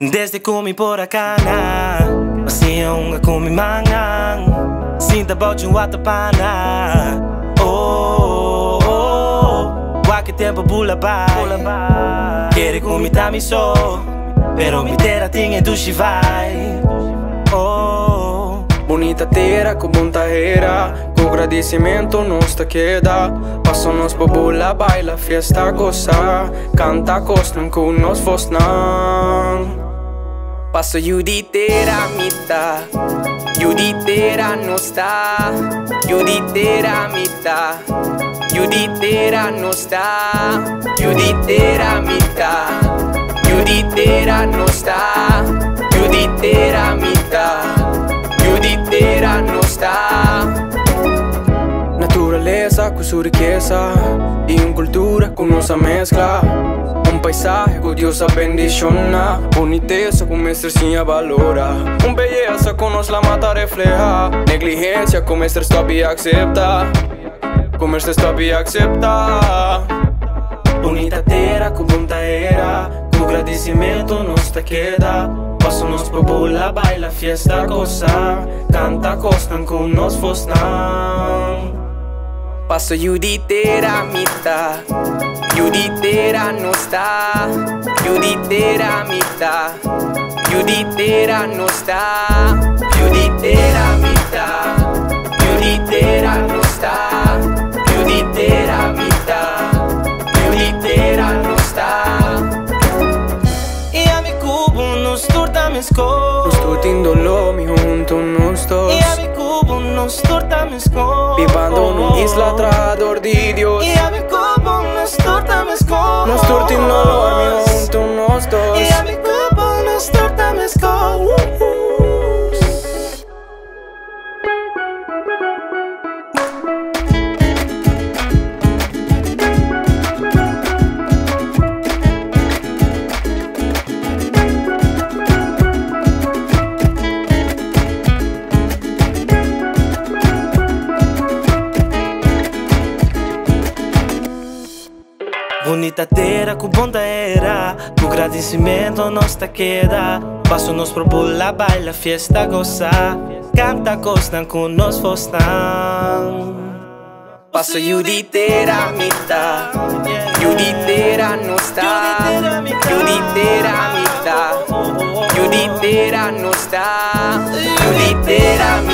Desde kumi por akana Masih ang kumi mangang Sinta de watapana Oh, oh, oh. Waki tempo bula bai Quere kumi tami so Pero mi tera tinha dushi vai. Oh. Bonita tera com bonta era Com agradecimento nos te queda. Passo-nos por bula, baila, fiesta, goza Canta, costan com nos fosnan Passo juditera mita Juditera no sta Juditera mita Juditera no sta Juditera mita Juditera no sta Juditera mita Juditera no sta Naturaleza sua riqueza E uma cultura com nossa mescla. Um paisaje, con Diosa bendiciona. Boniteza con mestercinha valora. Um belleza con nos la mata refleja. Negligencia con mester stop y acepta. Con mester stop y acepta. Bonita terra com bonita era. Com agradecimento nos te queda. Passo nos popola, baila, fiesta, gozar. Canta, costan com nos fostan. Passo eu de ter amistad. Juditera mita Juditera no sta Juditera mita Juditera no sta Juditera mita Juditera no sta Juditera mita Juditera no sta. E a mi cubo nos torta me sco Nos turtindolo mi junto nos dos E a mi cubo nos torta me sco Vivando numa isla trador de Dios Bonita terra com bonda era Com agradecimento nos te queda Passo nos pro bula, baila, fiesta, goza Canta, costan com nos fostan Passo juditera mita Juditera no sta. Juditera mita Juditera no sta. Juditera mita